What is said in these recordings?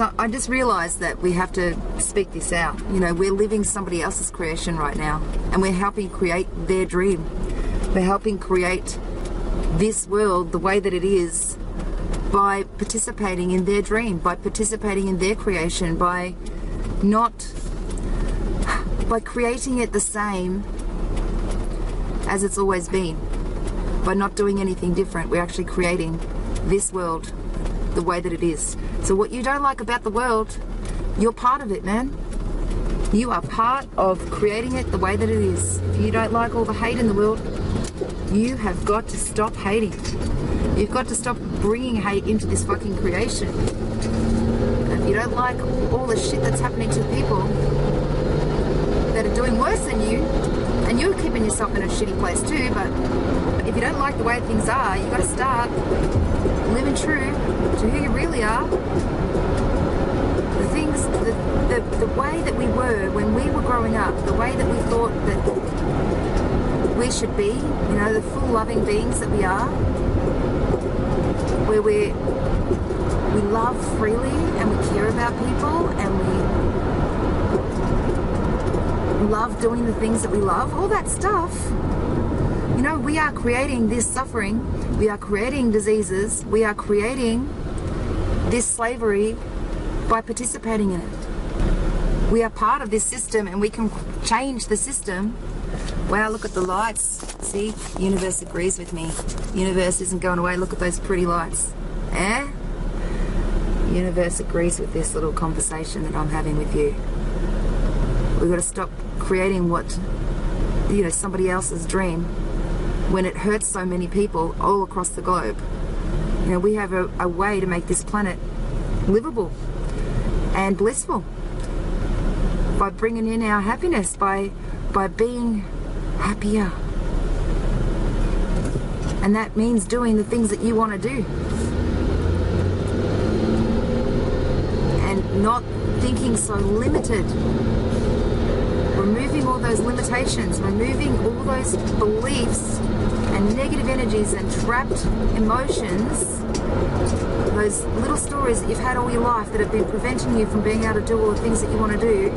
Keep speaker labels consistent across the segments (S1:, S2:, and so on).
S1: so I just realised that we have to speak this out. You know, we're living somebody else's creation right now, and we're helping create their dream. We're helping create this world the way that it is by participating in their dream, by participating in their creation, by not by creating it the same as it's always been. By not doing anything different, we're actually creating this world the way that it is. So what you don't like about the world, you're part of it, man. You are part of creating it the way that it is. If you don't like all the hate in the world, you have got to stop hating. You've got to stop bringing hate into this fucking creation. If you don't like all the shit that's happening to people that are doing worse than you, and you're keeping yourself in a shitty place too, but if you don't like the way things are, you've got to start living true to who you really are. The things, the, the, the way that we were when we were growing up, the way that we thought that we should be, you know, the full loving beings that we are, where we we love freely and we care about people and we love doing the things that we love, all that stuff. You know, we are creating this suffering, we are creating diseases, we are creating this slavery by participating in it. We are part of this system and we can change the system. Wow, look at the lights. See, universe agrees with me. Universe isn't going away. Look at those pretty lights. Eh? Universe agrees with this little conversation that I'm having with you. We've got to stop creating what, you know, somebody else's dream when it hurts so many people all across the globe. You know, we have a, a way to make this planet livable and blissful by bringing in our happiness, by by being happier. And that means doing the things that you want to do. And not thinking so limited. Removing all those limitations, removing all those beliefs and negative energies and trapped emotions, those little stories that you've had all your life that have been preventing you from being able to do all the things that you want to do,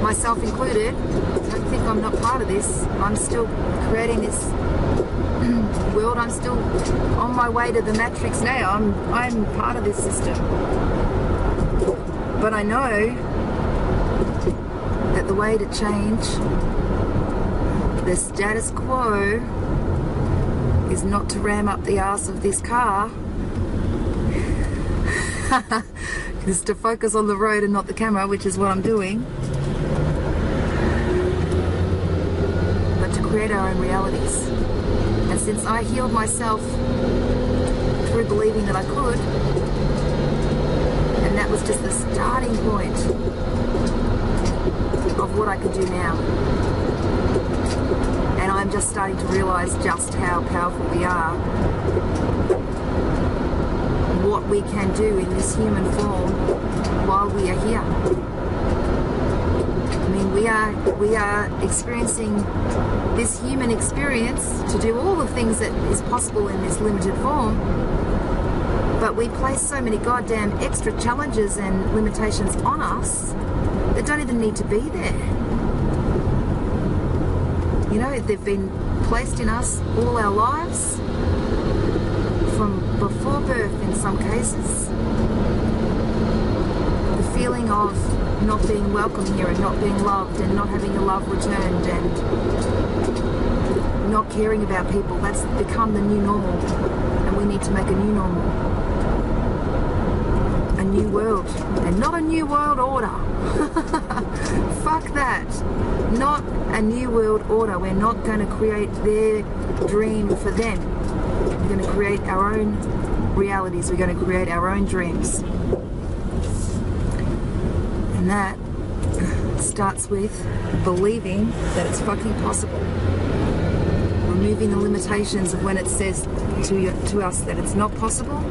S1: myself included, I think I'm not part of this. I'm still creating this world. I'm still on my way to the matrix now. I'm, I'm part of this system. But I know that the way to change the status quo is not to ram up the ass of this car. is to focus on the road and not the camera, which is what I'm doing. But to create our own realities. And since I healed myself through believing that I could, and that was just the starting point what I could do now. And I'm just starting to realize just how powerful we are. What we can do in this human form while we are here. I mean, we are we are experiencing this human experience to do all the things that is possible in this limited form. But we place so many goddamn extra challenges and limitations on us that don't even need to be there. You know, they've been placed in us all our lives, from before birth in some cases. The feeling of not being welcome here and not being loved and not having your love returned and not caring about people, that's become the new normal. And we need to make a new normal. New world. And not a new world order. Fuck that. Not a new world order. We're not going to create their dream for them. We're going to create our own realities. We're going to create our own dreams. And that starts with believing that it's fucking possible. Removing the limitations of when it says to, you, to us that it's not possible.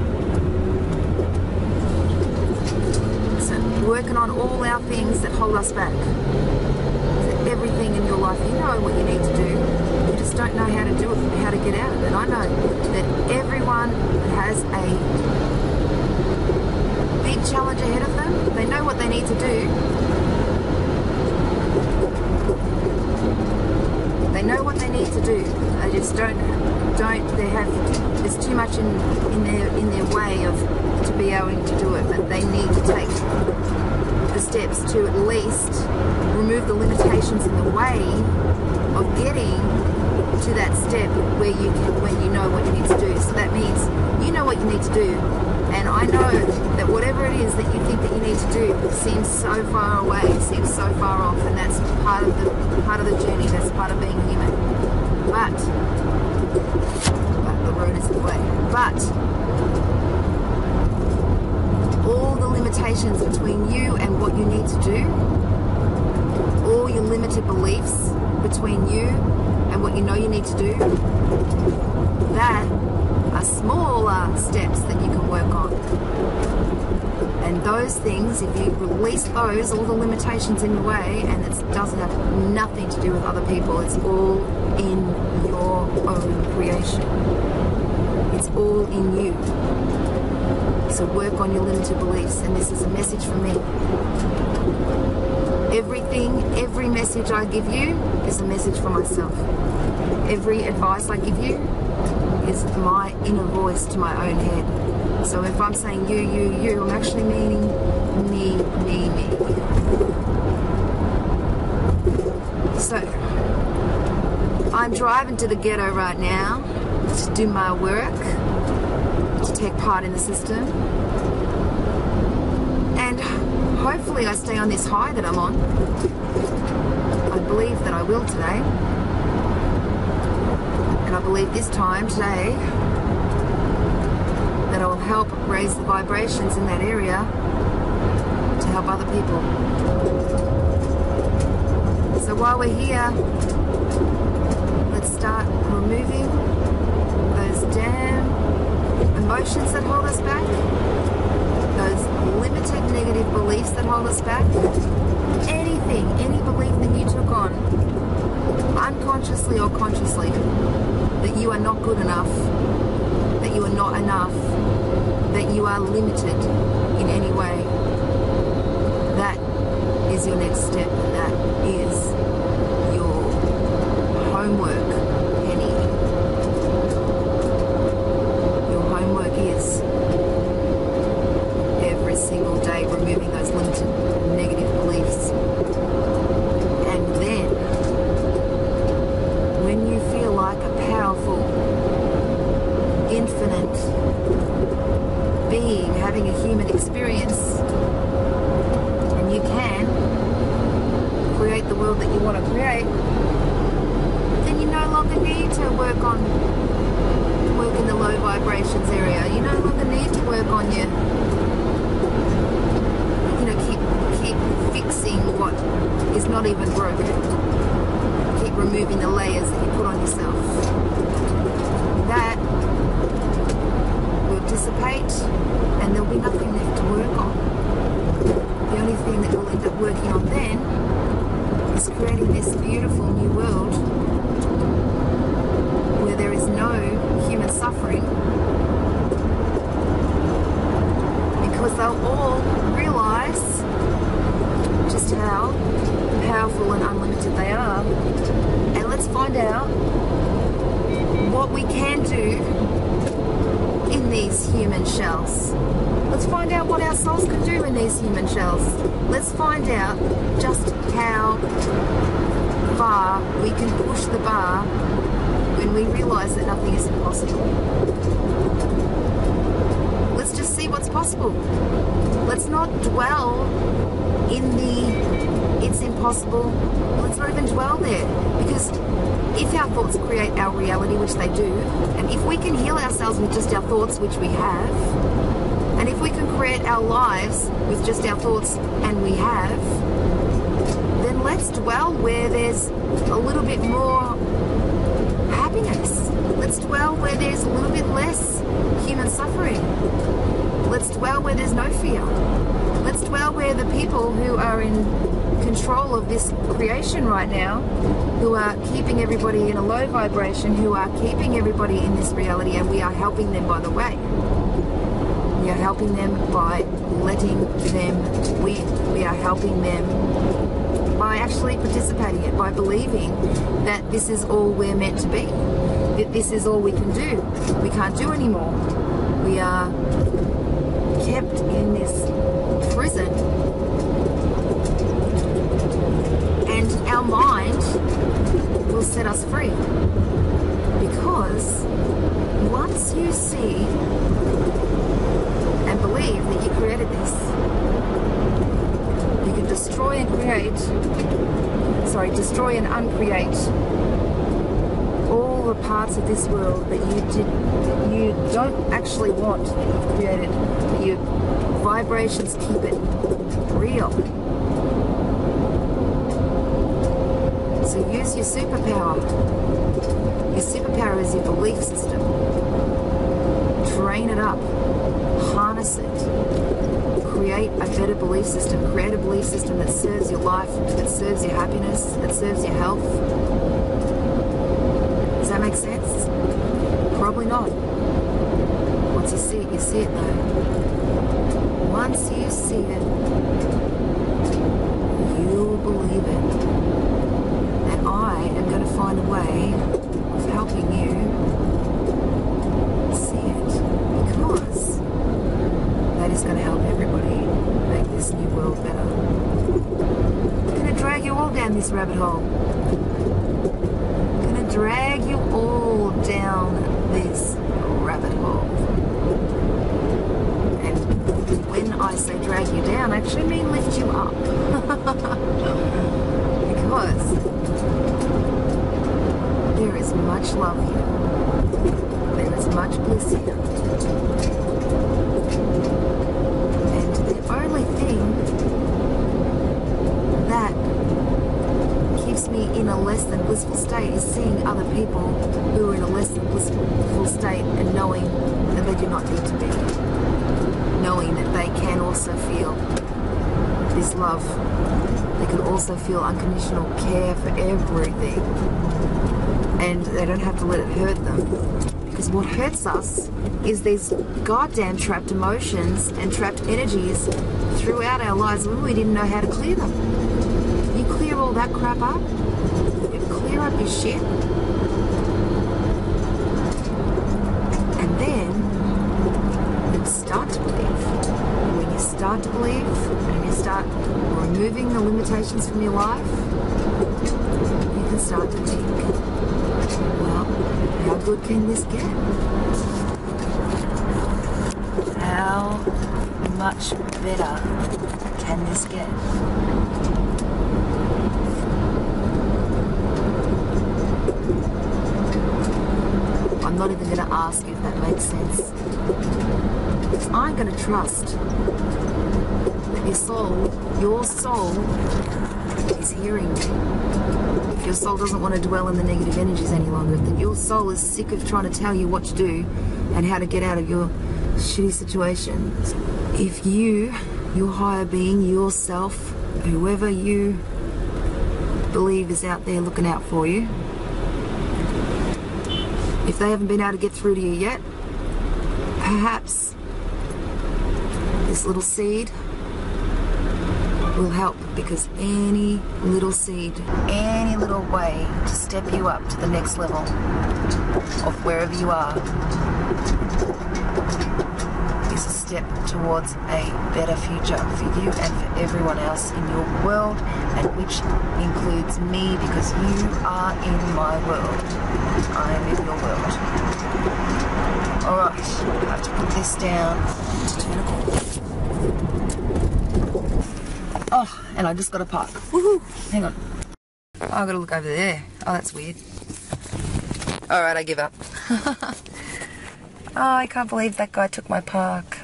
S1: Working on all our things that hold us back. So everything in your life, you know what you need to do. You just don't know how to do it, how to get out of it. I know that everyone has a big challenge ahead of them. They know what they need to do. They know what they need to do. They just don't don't they have there's too much in, in their in their way of to be able to do it, but they need to take the steps to at least remove the limitations in the way of getting to that step where you can, when you know what you need to do. So that means you know what you need to do, and I know that whatever it is that you think that you need to do seems so far away, seems so far off, and that's part of the part of the journey. That's part of being human. But, but the road is the way. But limitations between you and what you need to do, all your limited beliefs between you and what you know you need to do, that are smaller steps that you can work on. And those things, if you release those, all the limitations in your way, and it doesn't have nothing to do with other people, it's all in your own creation. It's all in you. So work on your limited beliefs, and this is a message from me. Everything, every message I give you is a message for myself. Every advice I give you is my inner voice to my own head. So if I'm saying you, you, you, I'm actually meaning me, me, me. So I'm driving to the ghetto right now to do my work, to take part in the system. And hopefully I stay on this high that I'm on. I believe that I will today. And I believe this time, today, that I will help raise the vibrations in that area to help other people. So while we're here, let's start removing those damn emotions that hold us back, those limited negative beliefs that hold us back, anything, any belief that you took on, unconsciously or consciously, that you are not good enough, that you are not enough, that you are limited in any way. That is your next step, that is your homework, Penny. Your homework is every single day removing those limited negative beliefs. And then, when you feel like a powerful, infinite being having a human experience, and you can create the world that you want to create, then you no longer need to work on work in the low vibrations area. You no longer need to work on your you know, keep keep fixing what is not even broken. Keep removing the layers that you put on yourself. That will dissipate and there'll be nothing left to work on. The only working on then is creating this beautiful new world where there is no human suffering because they'll all realize just how powerful and unlimited they are. And let's find out what we can do in these human shells. Let's find out what our souls can do in these human shells. Let's find out just how far we can push the bar when we realize that nothing is impossible. Let's just see what's possible. Let's not dwell in the it's impossible. Let's not even dwell there. Because if our thoughts create our reality, which they do, and if we can heal ourselves with just our thoughts, which we have, and if we can create our lives with just our thoughts, and we have, then let's dwell where there's a little bit more happiness. Let's dwell where there's a little bit less human suffering. Let's dwell where there's no fear. Let's dwell where the people who are in control of this creation right now, who are keeping everybody in a low vibration, who are keeping everybody in this reality, and we are helping them by the way. We are helping them by letting them win. We are helping them by actually participating in it, by believing that this is all we're meant to be, that this is all we can do. We can't do anymore. We are kept in this prison and our mind will set us free because once you see believe that you created this. You can destroy and create sorry destroy and uncreate all the parts of this world that you did you don't actually want that created your vibrations keep it real. So use your superpower. Your superpower is your belief system. Train it up harness it create a better belief system create a belief system that serves your life that serves your happiness that serves your health does that make sense? Probably not. Once you see it, you see it though. Once you see it, you'll believe it. And I am going to find a way of helping you see it. Because that is going to help everybody make this new world better. I'm going to drag you all down this rabbit hole I'm gonna drag you all down this rabbit hole. And when I say drag you down, I actually mean lift you up. because there is much love here. There is much bliss here. And the only thing that keeps me in a less than blissful state is seeing other people who are in a less than blissful state and knowing that they do not need to be. Knowing that they can also feel this love. They can also feel unconditional care for everything. And they don't have to let it hurt them. Because what hurts us is these goddamn trapped emotions and trapped energies throughout our lives when we didn't know how to clear them You clear all that crap up, you clear up your shit, and then you start to believe. When you start to believe and you start removing the limitations from your life, you can start to think, well, how good can this get? How much better can this get? I'm not even going to ask if that makes sense. I'm going to trust your soul, your soul, is hearing you. If your soul doesn't want to dwell in the negative energies any longer, if your soul is sick of trying to tell you what to do and how to get out of your shitty situation, if you, your higher being, yourself, whoever you believe is out there looking out for you, if they haven't been able to get through to you yet, perhaps this little seed will help because any little seed, any little way to step you up to the next level of wherever you are is a step towards a better future for you and for everyone else in your world and which includes me because you are in my world. I am in your world. Alright, I have to put this down to turn a corner. Oh, and I just got a park. Woohoo! Hang on. Oh, I gotta look over there. Oh, that's weird. Alright, I give up. Oh, I can't believe that guy took my park.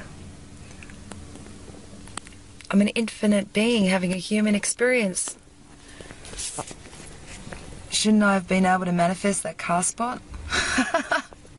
S1: I'm an infinite being having a human experience. Shouldn't I have been able to manifest that car spot?